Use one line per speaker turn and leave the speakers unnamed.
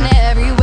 on everyone